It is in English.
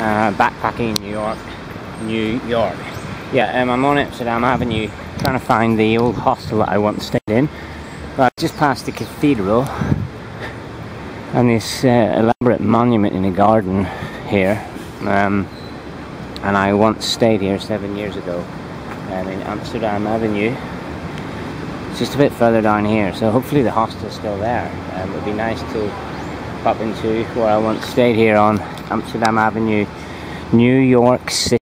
uh, backpacking in New York. New York. Yeah, um, I'm on Amsterdam Avenue trying to find the old hostel that I once stayed in. But I just passed the cathedral and this uh, elaborate monument in a garden here. Um, and I once stayed here seven years ago um, in Amsterdam Avenue. It's just a bit further down here, so hopefully the hostel's still there. Um, it would be nice to pop into where I once stayed here on Amsterdam Avenue, New York City.